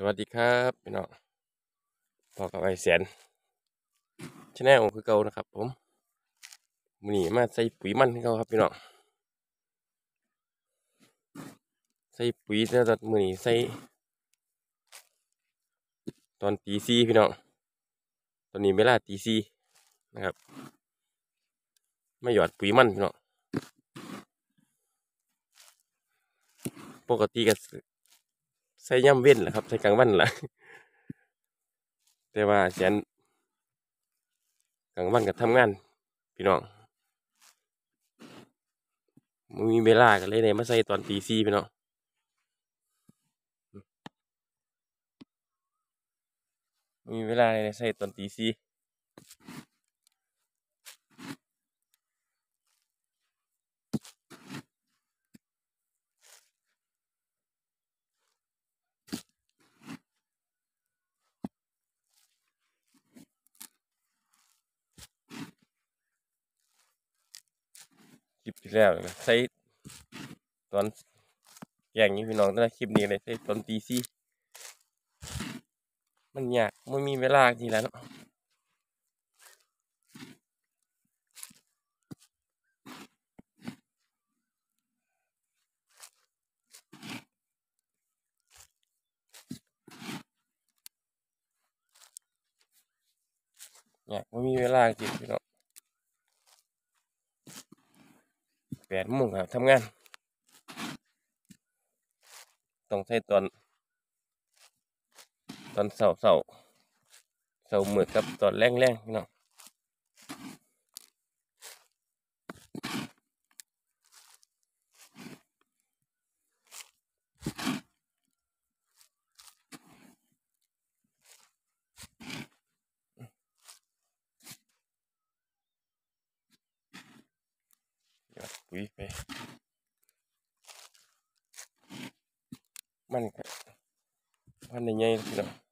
สวัสดีครับพี่น้องพอกับไอแสนชแนลคือเก่านะครับ ผมมือนี้มาใส่ปุ๋ยมันให้เขาครับพี่น้องใส่ปุ๋ยแล้วตอนมือนี้ใส่ ตอนตีซีพี่น้องตอนนี้เวลาตีซีนะครับไม่หยอดปุ๋ยมันพี่น้องปกติก็ ใส่ย่ำเว้นแหละครับ ใส่กลางวันแหละแต่ว่าแสนกลางวันก็ทำงาน พี่น้องมึมีเวลากันเลยเนี่ยมาใส่ตอนตีสี่พี่น้องมีเวลาเลยใส่ตอนตีสี่ ลิปที่แล้วนะใส่ตอนแกงนี้พี่น้องแต่ละคลิปนี้เลยใส่ตอนตีสี่มันยากไม่มีเวลาทีแล้วเนาะยากไม่มีเวลาจริงพี่น้อง แปดโมงครับทำงาน ต้องใช้ตอน ตอนเสาเสาเสาเหมือนกับตอนแรงแรงๆพี่น้อง ปุ๋ยไป มันก็พันในใหญ่พี่น้อง